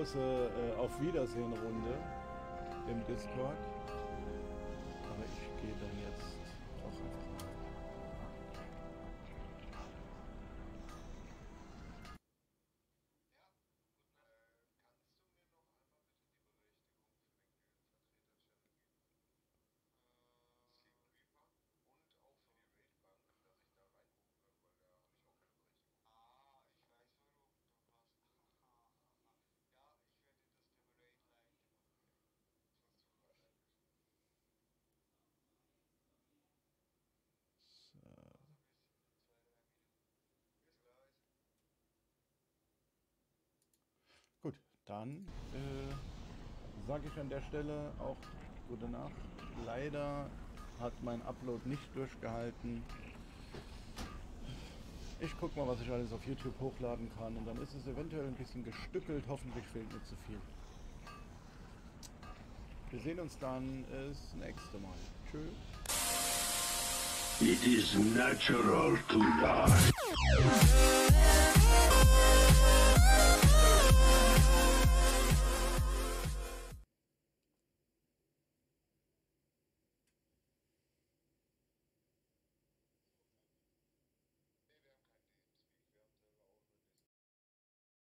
große äh, Auf Wiedersehen-Runde im Discord. Aber ich gehe dann jetzt Gut, dann äh, sage ich an der Stelle auch gute Nacht. Leider hat mein Upload nicht durchgehalten. Ich guck mal, was ich alles auf YouTube hochladen kann und dann ist es eventuell ein bisschen gestückelt. Hoffentlich fehlt mir zu viel. Wir sehen uns dann das nächste Mal. Tschüss. It is natural to die.